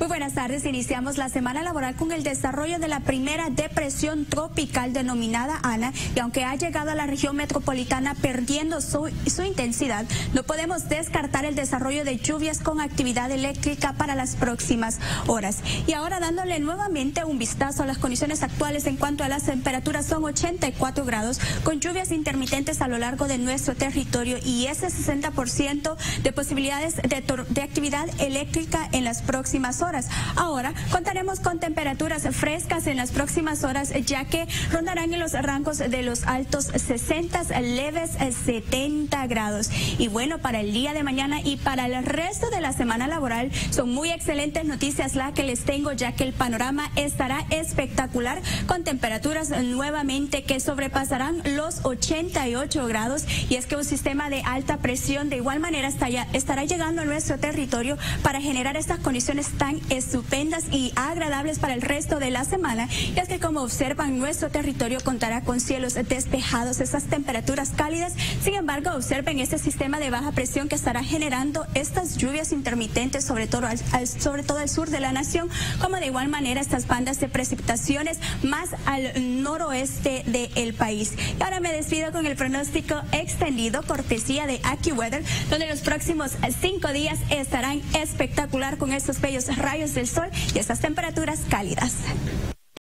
Muy buenas tardes. Iniciamos la semana laboral con el desarrollo de la primera depresión tropical denominada Ana y aunque ha llegado a la región metropolitana perdiendo su, su intensidad, no podemos descartar el desarrollo de lluvias con actividad eléctrica para las próximas horas. Y ahora dándole nuevamente un vistazo a las condiciones actuales en cuanto a las temperaturas son 84 grados con lluvias intermitentes a lo largo de nuestro territorio y ese 60% de posibilidades de, de actividad eléctrica en las próximas horas. Ahora contaremos con temperaturas frescas en las próximas horas, ya que rondarán en los rangos de los altos 60, leves 70 grados. Y bueno, para el día de mañana y para el resto de la semana laboral, son muy excelentes noticias las que les tengo, ya que el panorama estará espectacular con temperaturas nuevamente que sobrepasarán los 88 grados. Y es que un sistema de alta presión de igual manera estará llegando a nuestro territorio para generar estas condiciones tan estupendas y agradables para el resto de la semana. Y es que como observan, nuestro territorio contará con cielos despejados, esas temperaturas cálidas. Sin embargo, observen este sistema de baja presión que estará generando estas lluvias intermitentes, sobre todo al, sobre todo al sur de la nación, como de igual manera estas bandas de precipitaciones más al noroeste del país. Y ahora me despido con el pronóstico extendido, cortesía de AccuWeather, donde los próximos cinco días estarán espectacular con estos bellos rayos del sol y esas temperaturas cálidas.